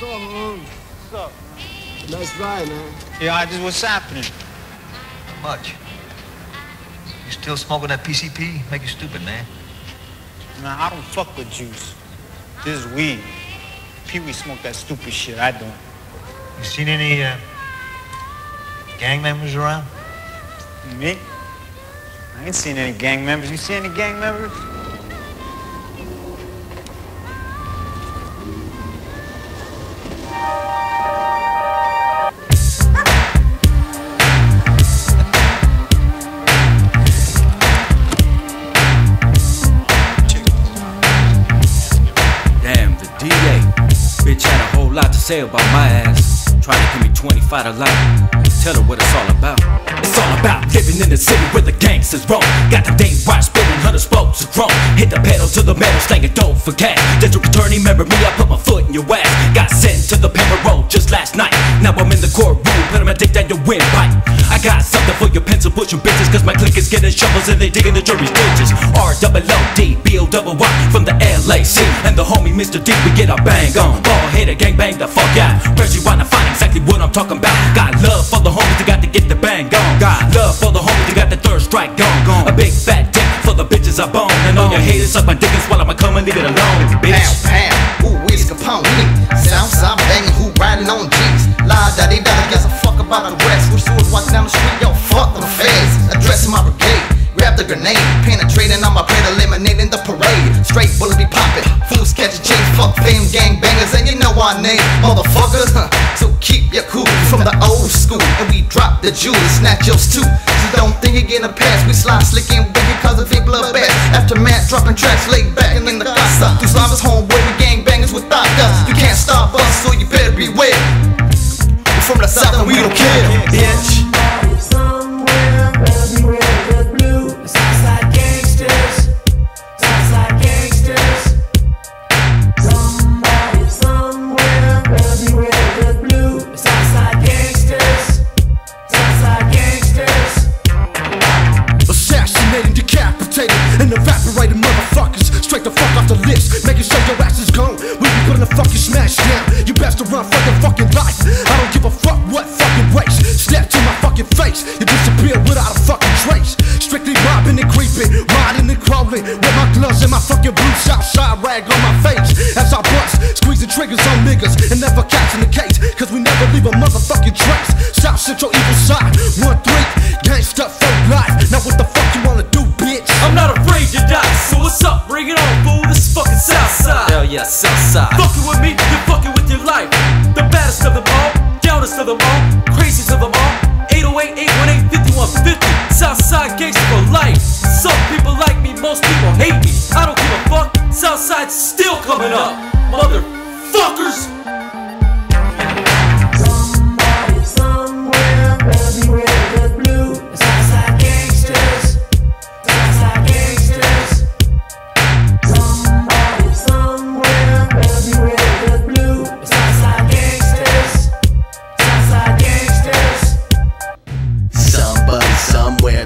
What's up, man? What's up? Nice ride, man. Yeah, I just what's happening? Much. You still smoking that PCP? Make you stupid, man. Nah, I don't fuck with juice. This is weed. Pee Wee smoke that stupid shit. I don't. You seen any uh, gang members around? Me? I ain't seen any gang members. You see any gang members? Whole lot to say about my ass. Try to give me 25 to life. Tell her what it's all about. It's all about living in the city where the gangsters roam. Got the day right spinning, hundred spokes of chrome. Hit the pedal to the metal, slanging don't forget. District attorney, remember me? I put my foot in your ass. Got sent to the paper road just last night. Now I'm in the courtroom, but I'ma take down your windpipe. I got something for your pencil pushing bitches, cause my clique is getting shovels and they digging the jury's ditches. R double O D B O double Y from the LAC. And the homie Mr. D, we get our bang on. Ball header, gang bang the fuck out. First you wanna find exactly what I'm talking about. Got love for the homies you got to get the bang on. Got love for the homies you got the third strike gone. A big fat dick for the bitches I bone. And all your haters suck my dick and swallow my cum and leave it alone, bitch. Pow, pow, who is Capone? Southside banging, who riding on G's? La da di da, guess I fuck about the rest. Who's who's walking down the street, yo, fuck them feds. Addressing my brigade, grab the grenade, penetrating on my plate, eliminating the parade. Straight bullets be popping, fools catching G's, fuck fame gang bangers, and you know our name, motherfuckers. Huh. So keep your cool from the old school, and we drop the jewels, snatch yours too. So don't think you're getting a pass, we slide slick and wicked cause the people are bad. Aftermath dropping tracks, laid back and in the casa. These lovers homeboy, we gang bangers and evaporating motherfuckers straight the fuck off the list, making sure your ass is gone. We be putting a fucking smash down. You best to run for your fucking life. I don't give a fuck what fucking race. Snap to my fucking face, you disappear without a fucking trace. Strictly robbing and creeping, riding and crawling with my gloves and my fucking blue Southside rag on my face. As I bust, squeezing triggers on niggas and never catching the case, cause we never leave a motherfucking trace. South Central evil side, one Bring it on, fool. This is fucking Southside. Hell yeah, Southside. Fucking with me, you're fucking with your life. The baddest of them all, downest of them all, craziest of them all. 808 818 5150. Southside gangster for life. Some people like me, most people hate me. I don't give a fuck. Southside's still coming up. Motherfuckers!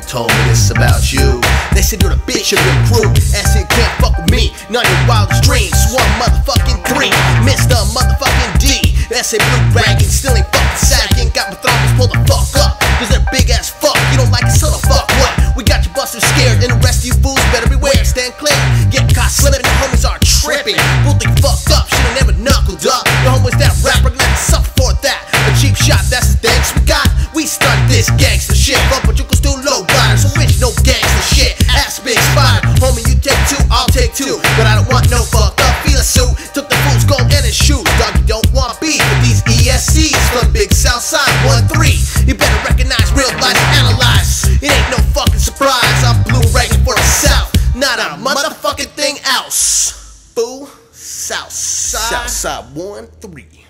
Told me this about you. They said you're the bitch of your crew. And said can't fuck with me. None of your wildest dreams. One motherfucking three. Mr. Motherfucking D. That said blue bragging. Still ain't fucking sagging. Got my throbbers pull the fuck up. Cause they're big ass fuck. You don't like it, so the fuck what? We got you busted scared. And the rest of you fools better beware. Stand clear. Get caught slipping. The homies are tripping. Think fucked up. Should've never knuckled up. The homies that rapper. Fool. Southside. Southside 1-3.